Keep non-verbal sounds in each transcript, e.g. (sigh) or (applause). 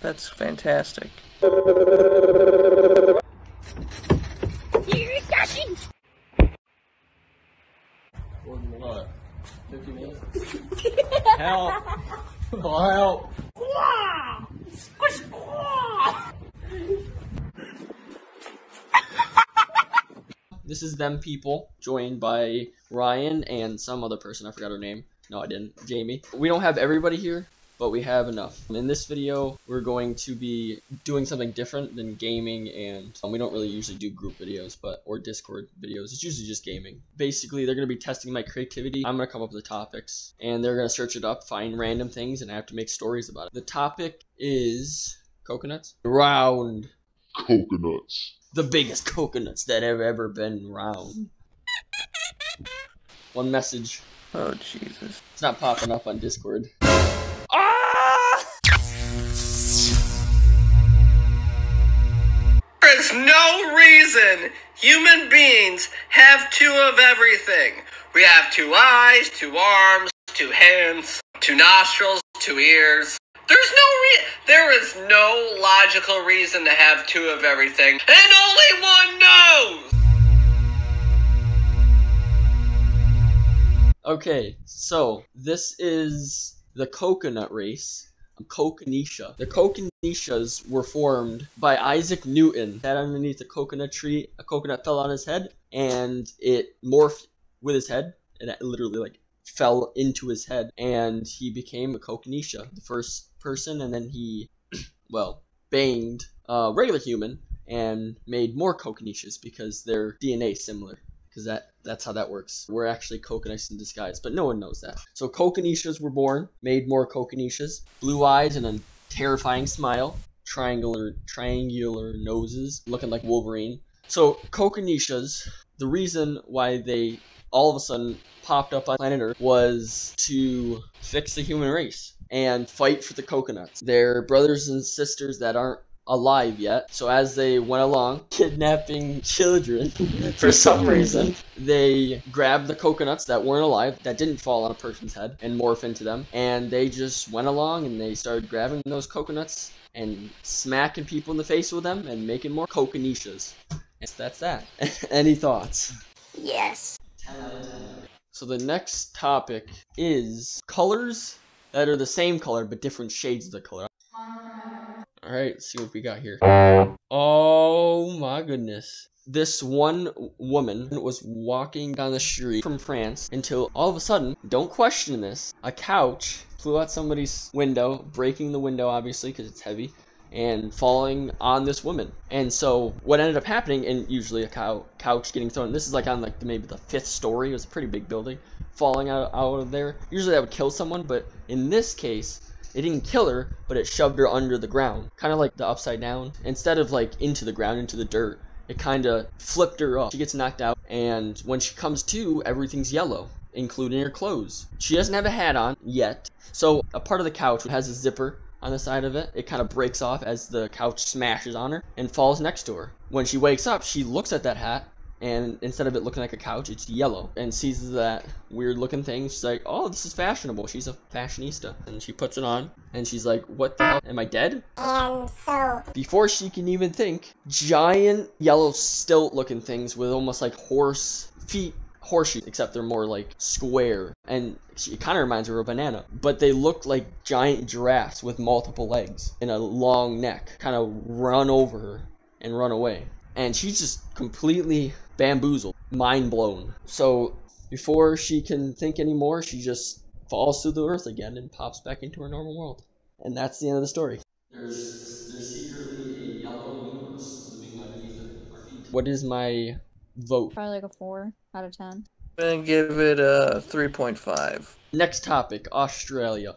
That's fantastic. What? 50 minutes? help! Oh, help! This is them people, joined by Ryan and some other person. I forgot her name. No, I didn't. Jamie. We don't have everybody here, but we have enough. In this video, we're going to be doing something different than gaming, and um, we don't really usually do group videos, but or Discord videos. It's usually just gaming. Basically, they're going to be testing my creativity. I'm going to come up with the topics, and they're going to search it up, find random things, and I have to make stories about it. The topic is coconuts. Round coconuts. the biggest coconuts that have ever been round. One message. Oh Jesus. It's not popping up on Discord. There is no reason human beings have two of everything. We have two eyes, two arms, two hands, two nostrils, two ears. There's no re- there is no logical reason to have two of everything, and only one nose. Okay, so this is the coconut race. Coconetia. The coconetias were formed by Isaac Newton. Sat underneath a coconut tree. A coconut fell on his head, and it morphed with his head. And it literally like fell into his head, and he became a coconetia, the first person. And then he, (clears throat) well, banged a regular human and made more coconetias because their DNA similar because that that's how that works. We're actually coconuts in disguise, but no one knows that. So coconetias were born, made more coconetias, blue eyes and a terrifying smile, triangular triangular noses, looking like Wolverine. So coconetias, the reason why they all of a sudden popped up on planet Earth was to fix the human race and fight for the coconuts. They're brothers and sisters that aren't alive yet. So as they went along, (laughs) kidnapping children (laughs) for some reason, they grabbed the coconuts that weren't alive, that didn't fall on a person's head, and morph into them. And they just went along and they started grabbing those coconuts and smacking people in the face with them and making more coconetias. And that's that. (laughs) Any thoughts? Yes. So the next topic is colors that are the same color but different shades of the color. All right, let's see what we got here. Oh my goodness. This one woman was walking down the street from France until all of a sudden, don't question this, a couch flew out somebody's window, breaking the window obviously because it's heavy, and falling on this woman. And so what ended up happening, and usually a cow, couch getting thrown, this is like on like maybe the fifth story, it was a pretty big building, falling out, out of there. Usually that would kill someone, but in this case, it didn't kill her, but it shoved her under the ground. Kind of like the upside down. Instead of like into the ground, into the dirt, it kind of flipped her up. She gets knocked out, and when she comes to, everything's yellow, including her clothes. She doesn't have a hat on yet. So a part of the couch has a zipper on the side of it. It kind of breaks off as the couch smashes on her and falls next to her. When she wakes up, she looks at that hat and instead of it looking like a couch, it's yellow and sees that weird looking thing. She's like, "Oh, this is fashionable." She's a fashionista, and she puts it on, and she's like, "What the hell? Am I dead?" And so, Before she can even think, giant yellow stilt-looking things with almost like horse feet, horseshoes, except they're more like square, and she kind of reminds her of a banana. But they look like giant giraffes with multiple legs and a long neck, kind of run over her and run away and she's just completely bamboozled, mind blown. So before she can think anymore, she just falls to the earth again and pops back into her normal world. And that's the end of the story. There's, there's secretly a yellow universe living underneath our feet. What is my vote? Probably like a four out of ten. I'm gonna give it a 3.5. Next topic Australia.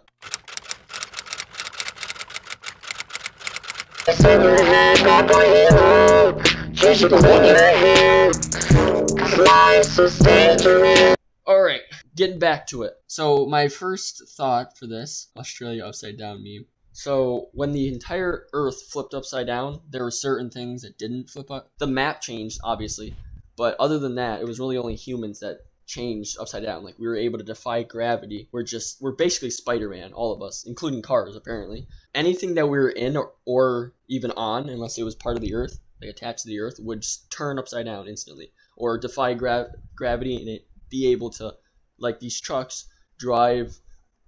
Alright, getting back to it. So, my first thought for this Australia upside down meme. So, when the entire Earth flipped upside down, there were certain things that didn't flip up. The map changed, obviously, but other than that, it was really only humans that changed upside down. Like we were able to defy gravity. We're just we're basically Spider-Man, all of us, including cars apparently. Anything that we were in or, or even on, unless it was part of the Earth, like attached to the Earth, would turn upside down instantly, or defy gra- gravity and it be able to, like these trucks, drive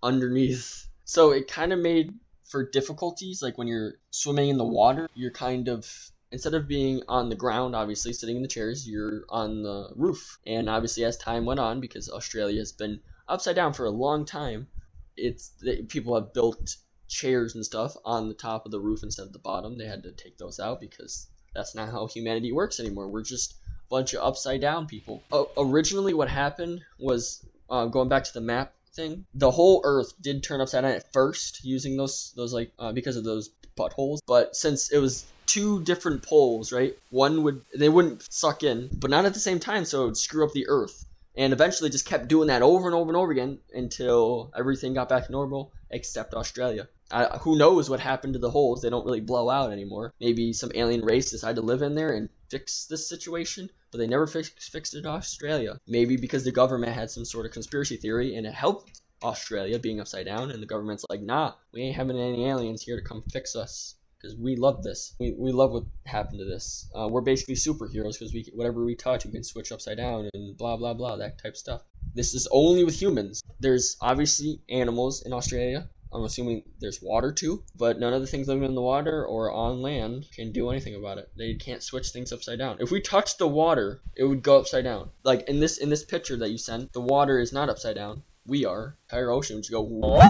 underneath. (laughs) So it kind of made for difficulties, like when you're swimming in the water, you're kind of instead of being on the ground, obviously sitting in the chairs, you're on the roof. And obviously, as time went on, because Australia has been upside down for a long time, it's people have built chairs and stuff on the top of the roof instead of the bottom. They had to take those out because that's not how humanity works anymore. We're just a bunch of upside down people. Originally, what happened was uh, going back to the map thing. The whole Earth did turn upside down at first using those those like uh, because of those buttholes. But since it was two different poles, right? One would they wouldn't suck in, but not at the same time, so it would screw up the Earth. And eventually, just kept doing that over and over and over again until everything got back to normal, except Australia. Uh, who knows what happened to the holes? They don't really blow out anymore. Maybe some alien race decided to live in there and fix this situation, but they never fix, fixed it in Australia. Maybe because the government had some sort of conspiracy theory and it helped Australia being upside down, and the government's like, nah, we ain't having any aliens here to come fix us because we love this. We, we love what happened to this. Uh, we're basically superheroes because we whatever we touch, we can switch upside down and blah blah blah that type stuff. This is only with humans. There's obviously animals in Australia. I'm assuming there's water too, but none of the things living in the water or on land can do anything about it. They can't switch things upside down. If we touch the water, it would go upside down. Like in this in this picture that you sent, the water is not upside down. We are. Entire ocean would go.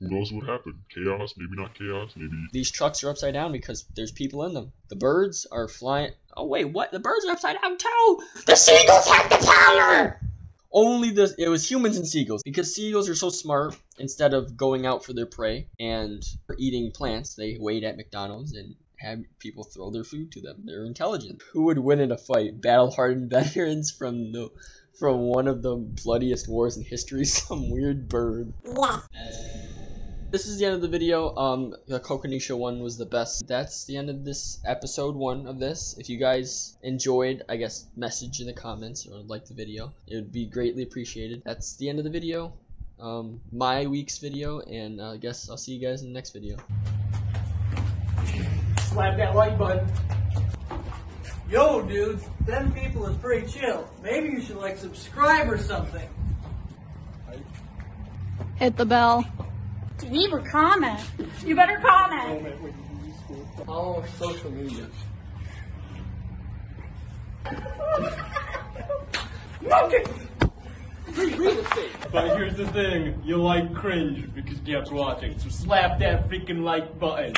Who knows what happened? Chaos, maybe not chaos, maybe. These trucks are upside down because there's people in them. The birds are flying. Oh wait, what? The birds are upside down too. The seagulls have the power. Only the it was humans and seagulls because seagulls are so smart. Instead of going out for their prey and eating plants, they wait at McDonald's and have people throw their food to them. They're intelligent. Who would win in a fight? Battle hardened (laughs) veterans from the from one of the bloodiest wars in history. (laughs) Some weird bird. Yes. This is the end of the video. Um, the coconetia one was the best. That's the end of this episode one of this. If you guys enjoyed, I guess message in the comments or like the video. It would be greatly appreciated. That's the end of the video. Um, my week's video, and uh, I guess I'll see you guys in the next video. slap that like button. Yo, dudes, them people is pretty chill. Maybe you should like subscribe or something. Hit the bell. Leave a comment. You better comment. Follow social media. But here's the thing, you like cringe because you kept watching, so slap that freaking like button.